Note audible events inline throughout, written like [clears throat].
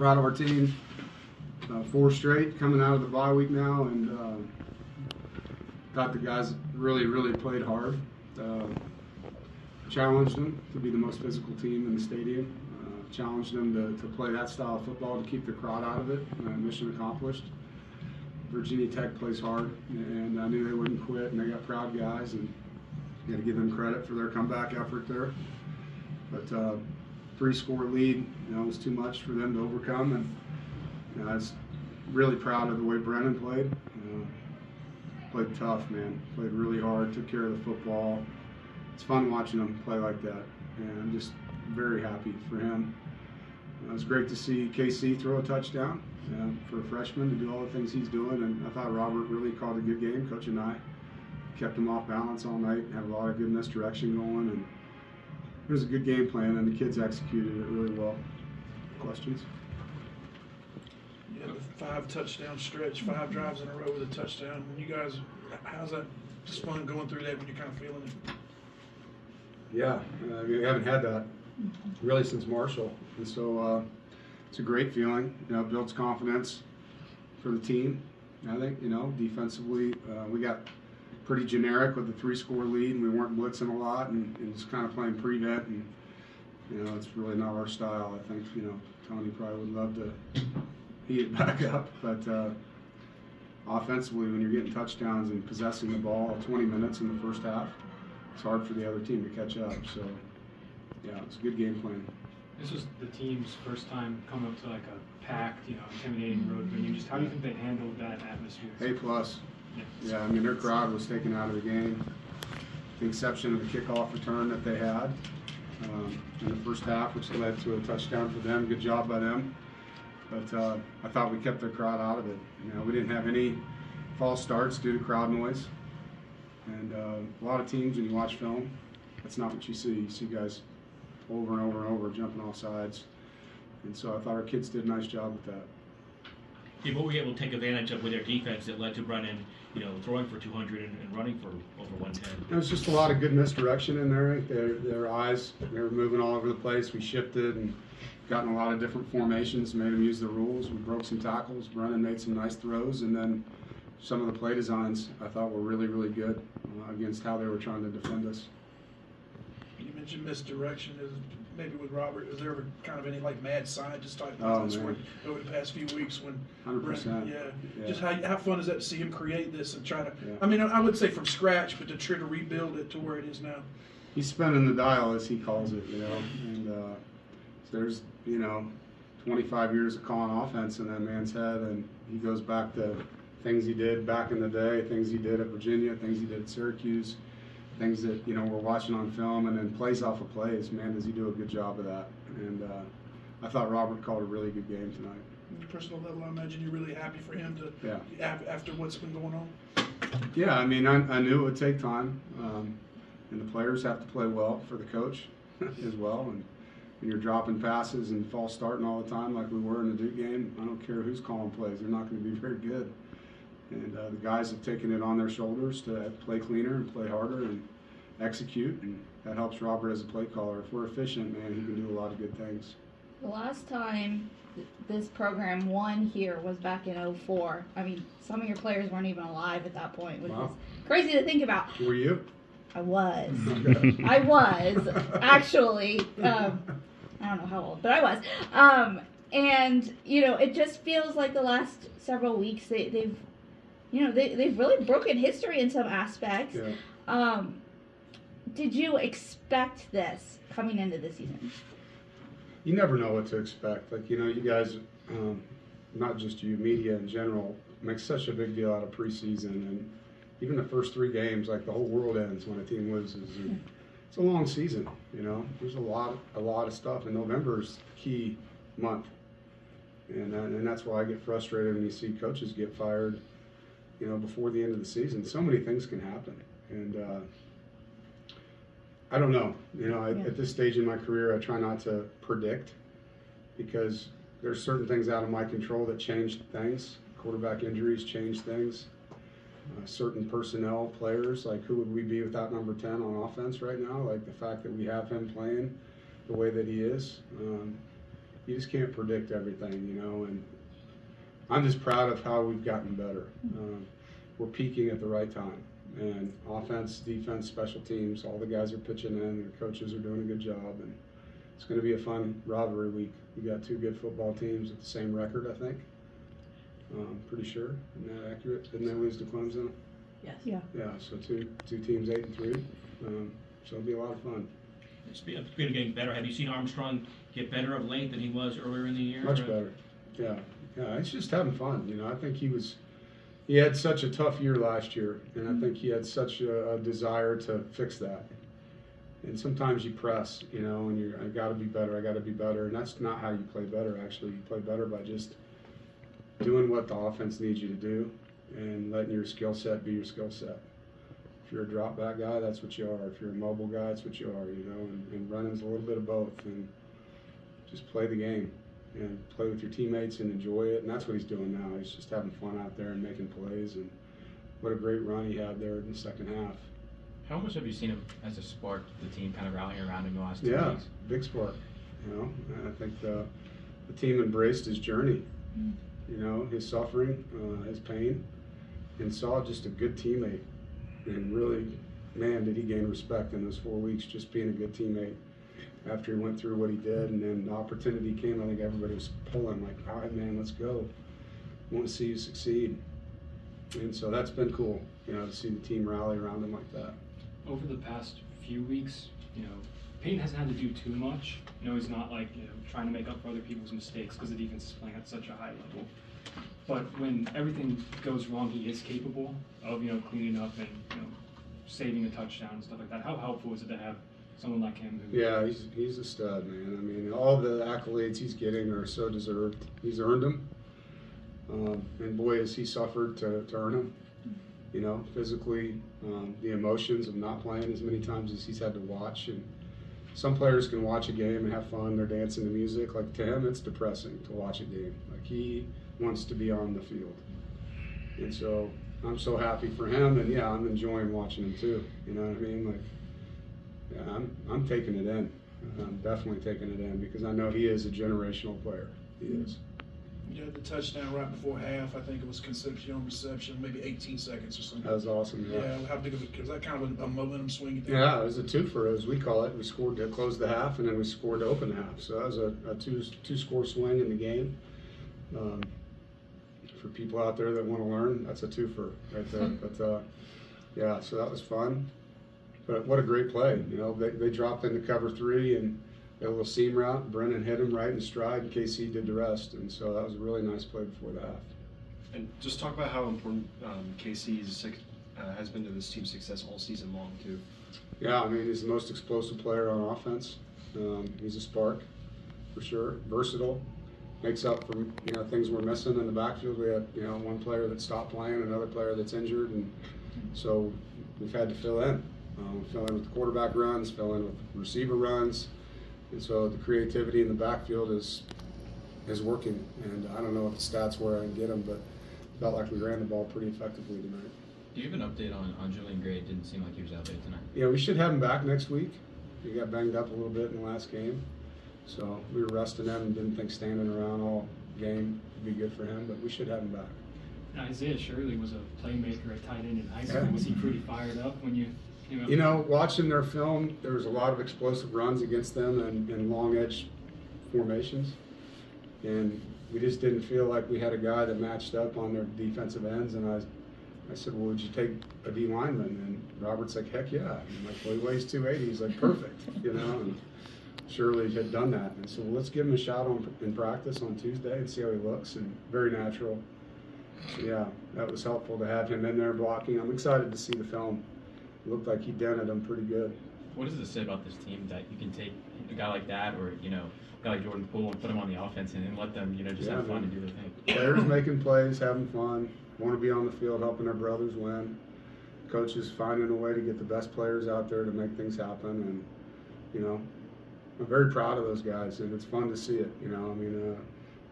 proud of our team. Uh, four straight coming out of the bye week now, and uh, thought the guys really, really played hard. Uh, challenged them to be the most physical team in the stadium. Uh, challenged them to, to play that style of football to keep the crowd out of it. Uh, mission accomplished. Virginia Tech plays hard, and I knew they wouldn't quit, and they got proud guys, and got to give them credit for their comeback effort there. But uh, three-score lead, you know, was too much for them to overcome, and you know, I was really proud of the way Brennan played. Uh, played tough, man. Played really hard, took care of the football. It's fun watching him play like that, and I'm just very happy for him. It was great to see KC throw a touchdown for a freshman to do all the things he's doing, and I thought Robert really called a good game. Coach and I kept him off balance all night, had a lot of good misdirection going, and it was a good game plan, and the kids executed it really well. Questions? Yeah, the five touchdown stretch, five drives in a row with a touchdown. When you guys, how's that? Just fun going through that when you're kind of feeling it. Yeah, uh, we haven't had that really since Marshall, and so uh, it's a great feeling. You know, it builds confidence for the team. I think you know defensively, uh, we got pretty generic with the three-score lead, and we weren't blitzing a lot, and, and just kind of playing prevent, and you know, it's really not our style. I think you know Tony probably would love to heat it back [laughs] up, but. Uh, offensively, when you're getting touchdowns and possessing the ball 20 minutes in the first half, it's hard for the other team to catch up. So, yeah, it's a good game plan. This was the team's first time coming up to like a packed, you know, intimidating road venue. Just how do you think they handled that atmosphere? A plus. Yeah. I mean their crowd was taken out of the game. The exception of the kickoff return that they had um, in the first half, which led to a touchdown for them. Good job by them. But uh, I thought we kept their crowd out of it. You know, we didn't have any false starts due to crowd noise. And uh, a lot of teams, when you watch film, that's not what you see. You see guys over and over and over jumping off sides. And so I thought our kids did a nice job with that. Yeah, what were you able to take advantage of with their defense that led to Brennan, you know, throwing for 200 and, and running for over 110? There was just a lot of good misdirection in there. Their, their eyes, they were moving all over the place. We shifted and got in a lot of different formations, made them use the rules. We broke some tackles. Brennan made some nice throws, and then some of the play designs I thought were really, really good uh, against how they were trying to defend us. You mentioned misdirection. Is maybe with Robert, is there ever kind of any like mad scientist type Oh, things where over the past few weeks when 100%. Brent- yeah, Yeah. just how how fun is that to see him create this and try to? Yeah. I mean, I would say from scratch, but to try to rebuild it to where it is now. He's spinning the dial, as he calls it, you know. And uh, there's, you know, 25 years of calling offense in that man's head, and he goes back to things he did back in the day, things he did at Virginia, things he did at Syracuse, things that you know we're watching on film, and then plays off of plays. Man, does he do a good job of that? And uh, I thought Robert called a really good game tonight. On a personal level, I imagine you're really happy for him to Yeah. af- after what's been going on. Yeah, I mean, I, I knew it would take time, um, and the players have to play well for the coach [laughs] as well. And when you're dropping passes and false starting all the time, like we were in the Duke game, I don't care who's calling plays; they're not going to be [laughs] very good. And uh, the guys have taken it on their shoulders to play cleaner and play harder and execute, and that helps Robert as a play caller. If we're efficient, man, he can do a lot of good things. The last time this program won here was back in 04. I mean, some of your players weren't even alive at that point, which Wow. is crazy to think about. Were you? I was. [laughs] I was actually. Um, I don't know how old, but I was. Um, and you know, it just feels like the last several weeks they, they've, you know, they they've really broken history in some aspects. Yeah. Um, did you expect this coming into the season? you never know what to expect. Like you know, you guys, um, not just you, media in general, make such a big deal out of preseason, and even the first three games, like the whole world ends when a team loses. It's a long season, you know. There's a lot, a lot of stuff, and November's key month, and and that's why I get frustrated when you see coaches get fired, you know, before the end of the season. So many things can happen, and. Uh, I don't know. You know, I, Yeah. at this stage in my career, I try not to predict because there's certain things out of my control that change things. Quarterback injuries change things. Uh, certain personnel players, like who would we be without number 10 on offense right now? Like the fact that we have him playing the way that he is. Um, you just can't predict everything, you know. And I'm just proud of how we've gotten better. Um, we're peaking at the right time, and offense, defense, special teams, all the guys are pitching in, and the coaches are doing a good job, and it's going to be a fun rivalry week. We got two good football teams with the same record, I think. Um, pretty sure. Isn't that accurate? Didn't they lose to Clemson? Yes. Yeah. Yeah, so two two teams eight and three. Um, so it'll be a lot of fun. Speaking of getting better, have you seen Armstrong get better of late than he was earlier in the year? Much better. Yeah, yeah. He's just having fun. You know, I think he was. He had such a tough year last year, and I think he had such a, a desire to fix that. And sometimes you press, you know, and you're, I got to be better. I got to be better, and that's not how you play better. Actually, you play better by just doing what the offense needs you to do, and letting your skill set be your skill set. If you're a drop back guy, that's what you are. If you're a mobile guy, that's what you are. You know, and, and running's a little bit of both, and just play the game and play with your teammates and enjoy it. And that's what he's doing now. He's just having fun out there and making plays. And what a great run he had there in the second half. How much have you seen him as a spark to the team kind of rallying around him the last two Yeah, weeks? big spark. You know, and I think the, the team embraced his journey. You know, his suffering, uh, his pain, and saw just a good teammate. And really, man, did he gain respect in those four weeks just being a good teammate. After he went through what he did, and then the opportunity came, I think everybody was pulling like, "All right, man, let's go. Want to see you succeed." And so that's been cool, you know, to see the team rally around him like that. over the past few weeks, you know, Payton hasn't had to do too much. You know, he's not like you know trying to make up for other people's mistakes because the defense is playing at such a high level. But when everything goes wrong, he is capable of you know cleaning up and you know saving a touchdown and stuff like that. How helpful is it to have someone like him? Who, Yeah, he's he's a stud, man. I mean, all the accolades he's getting are so deserved. He's earned them, um, and boy, has he suffered to, to earn them. You know, physically, um, the emotions of not playing as many times as he's had to watch, and some players can watch a game and have fun. They're dancing to music. Like to him, it's depressing to watch a game. Like he wants to be on the field, and so I'm so happy for him. And yeah, I'm enjoying watching him too. You know what I mean? Like yeah, I'm I'm taking it in. I'm definitely taking it in because I know he is a generational player. He is. You had the touchdown right before half. I think it was Concepcion on reception, maybe 18 seconds or something. That was awesome. Yeah. yeah, how big of a, was that kind of a, a momentum swing? you think? Yeah, it was a twofer as we call it. We scored to close the half, and then we scored to open the half. So that was a, a two two score swing in the game. Um, for people out there that want to learn, that's a twofer right there. [laughs] But uh, yeah, so that was fun. But what a great play! You know, they, they dropped into cover three and a little seam route. Brennan hit him right in stride, and KC did the rest. And so that was a really nice play before the half. And just talk about how important um, KC's uh, has been to this team's success all season long, too. Yeah, I mean, he's the most explosive player on offense. Um, he's a spark, for sure. Versatile. Makes up for you know things we're missing in the backfield. We have you know one player that stopped playing, another player that's injured, and so we've had to fill in. Um, fill in with the quarterback runs, fell in with receiver runs, and so the creativity in the backfield is is working. And I don't know if the stats where I can get them, but felt like we ran the ball pretty effectively tonight. Do you have an update on, on Julian Gray? It didn't seem like he was out there tonight. Yeah, we should have him back next week. He got banged up a little bit in the last game. So we were resting him and didn't think standing around all game would be good for him, but we should have him back. And Isaiah Shirley was a playmaker at tight end in high school. Yeah. Was he pretty fired up when you came? You know, watching their film, there was a lot of explosive runs against them and, and long edge formations. And we just didn't feel like we had a guy that matched up on their defensive ends. And I, I said, well, would you take a D lineman? And Robert's like, heck yeah. And I'm like, well, he weighs 280. He's like, perfect, [laughs] you know. And Shirley had done that. And so well, let's give him a shot on, in practice on Tuesday and see how he looks. And very natural. So yeah, that was helpful to have him in there blocking. I'm excited to see the film. Looked like he dented him pretty good. What does it say about this team that you can take a guy like that or, you know, a guy like Jordan Poole and put him on the offense and, and let them, you know, just Yeah, have fun man. and do their thing? Players [clears throat] making plays, having fun, want to be on the field, helping their brothers win. Coaches finding a way to get the best players out there to make things happen, and you know, I'm very proud of those guys, and it's fun to see it. You know, I mean, uh,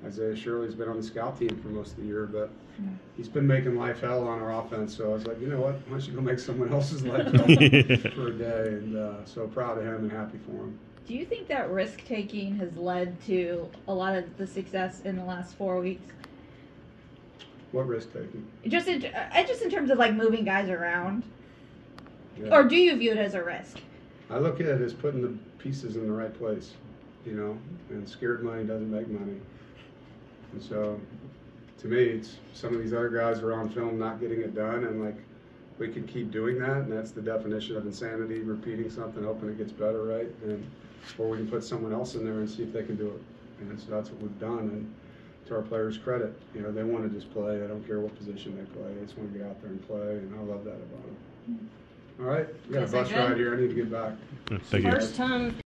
Isaiah Shirley's been on the scout team for most of the year, but he's been making life hell on our offense. So I was like, you know what? Why don't you go make someone else's life [laughs] hell for a day? And uh, so proud of him and happy for him. Do you think that risk taking has led to a lot of the success in the last four weeks? What risk taking? Just in, uh, just in terms of like moving guys around, Yeah. or do you view it as a risk? I look at it as putting the pieces in the right place, you know, and scared money doesn't make money. And so, to me, it's some of these other guys are on film not getting it done, and like we can keep doing that, and that's the definition of insanity: repeating something, hoping it gets better, right? And or we can put someone else in there and see if they can do it. And so that's what we've done. And to our players' credit, you know, they want to just play. They don't care what position they play. They just want to get out there and play, and I love that about them. Mm-hmm. All right, we got a bus ride here. I need to get back. Thank you. First time